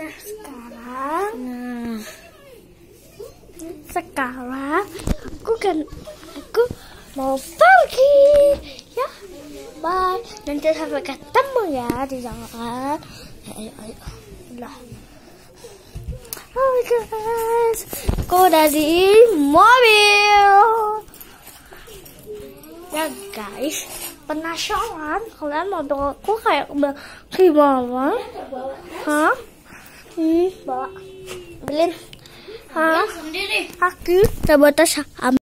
Sekarang Nah, sekarang aku kan aku mau pergi ya bye nanti sampai ketemu ya di jalan ayo ayo lah Hai guys aku udah di mobil ya guys penasaran kalian mau bawa aku kayak gimana hah hmm bawa beliin hah? Sendiri. aku udah batas